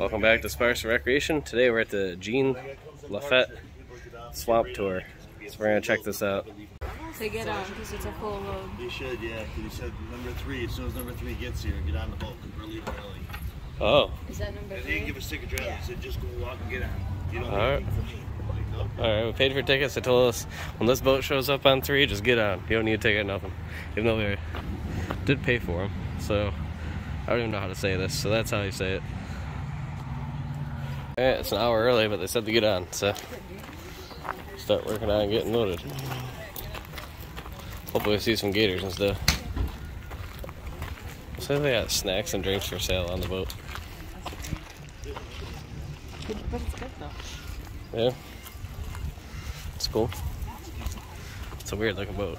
Welcome back to Sparks Wreckreation. Today we're at the Jean Lafitte Swamp Tour. So we're gonna check this out. To get on, because it's a full road. They should, yeah. 'cause he said number three, as soon as number three gets here, get on the boat because we're leaving early. Oh, Is that number three? they didn't give us ticket drive. He said just go walk and get on. You don't All need right. anything from me. Like, nope. alright, we paid for tickets. They told us when this boat shows up on three, just get on. You don't need a ticket, nothing. Even though we did pay for them. So, I don't even know how to say this, so that's how you say it. Alright, it's an hour early, but they said to get on, so start working on getting loaded. Hopefully, we see some gators and stuff. So they got snacks and drinks for sale on the boat. But it's good though. Yeah. It's cool. It's a weird looking boat.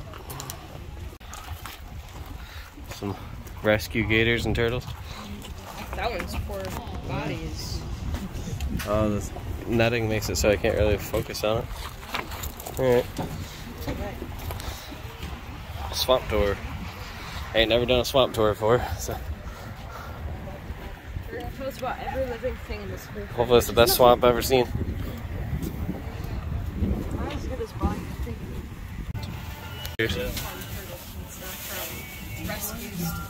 Some rescue gators and turtles. That one's poor body is. Oh, this netting makes it so I can't really focus on it. Alright. Swamp tour. I ain't never done a swamp tour before, so hopefully it's the best swamp I've ever seen.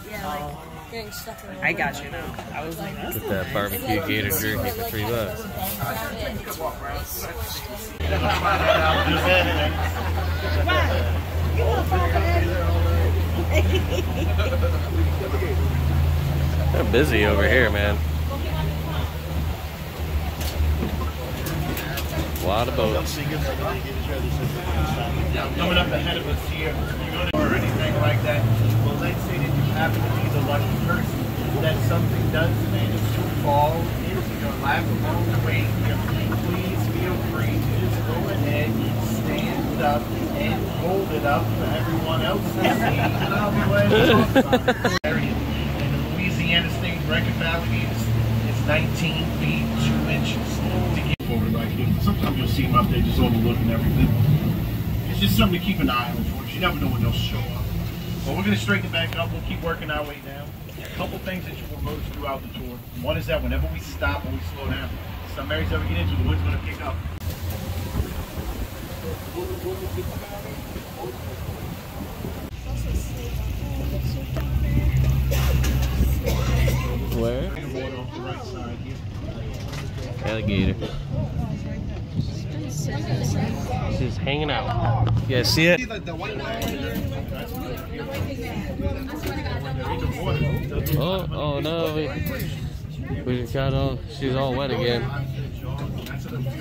Yeah, like getting stuck in the I got you now. I was like, Get that barbecue gator jerky for three bucks. They're busy over here, man. A lot of boats. He gets somebody to get his drive. They said they're gonna stop it. coming up ahead of us here, you go to or anything like that. Well, let's say that happen to be the lucky person that something does manage to fall into your lap along the way. Please feel free to just go ahead, and stand up, and hold it up for everyone else to see, and I'll be glad to talk about it. And the Louisiana State record valley is, is 19 feet 2 inches to get forward right here. Sometimes you'll see them up there just overlooking everything. It's just something to keep an eye on for. You never know when they'll show up. But we're going to straighten it back up. We'll keep working our way down. A couple things that you will notice throughout the tour. One is that whenever we stop and we slow down, some areas that we get into, the wood's going to pick up. Where? Water off the right side here. Alligator. She's hanging out. You guys see it? Oh, oh no. We, we just got all, she's all wet again.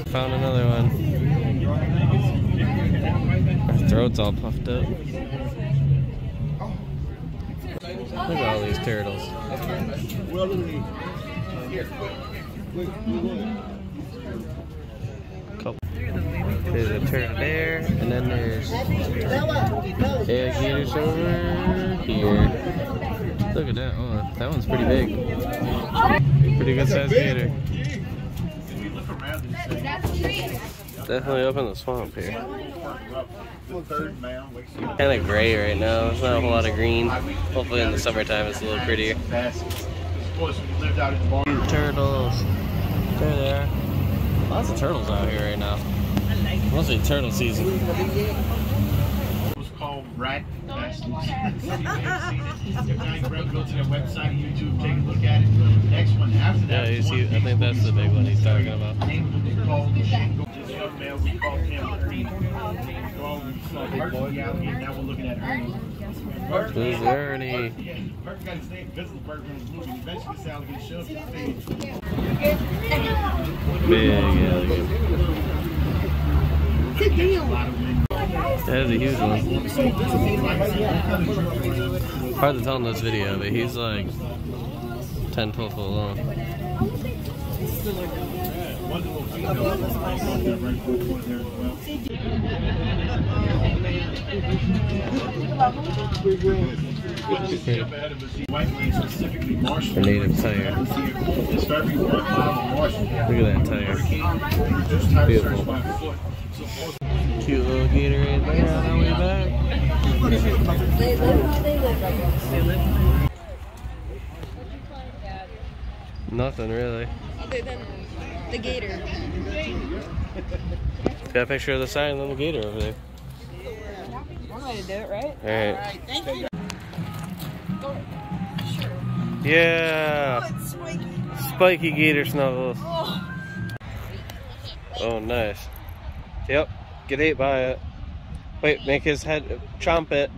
Found another one. Her throat's all puffed up. Look at all these turtles. Couple. There's a turtle there, and then there's alligators over here. Look at that. Oh, that one's pretty big. Pretty good sized gator. When we look around and say, Definitely up in the swamp here. we're up the third mound. like, see, Kind of gray right now. There's not a whole lot of green. Hopefully in the summertime it's a little prettier. baskets. Of course, when you lived out in the barn, Turtles. There they are. Lots of turtles out here right now. Must be turtle season. it was called rat bastards. Some of you may have seen it. If not, go to their website, YouTube, take a look at it. Next one after Yeah, that. you see, I think that's the big one he's talking about. Name of the book called The Shingle. This young man, we called him Ernie. Well, we saw Berkeley out here, now we're looking at Ernie. This is Ernie. Yeah, Burke got his name because of the Burke in his movie. Eventually, this alligator showed up on stage. Big alligator. That is a huge one. Hard to tell in this video, but he's like 10, 12 foot long. Wonderful female. Right there as well. White man, specifically Marshall. A native tiger. It's for every one mile of Marshall. Look at that tire Beautiful. search by foot. So most Cute little Gatorade there on our way back. They live, they live right now. they live Nothing really. Other than the gator. Got a picture of the sign and the gator over there. One way to do it, right? Alright. thank you. Yeah. Oh, spiky. Spiky gator snuggles. Oh. Oh, nice. Yep. Get ate by it. Wait, make his head chomp it.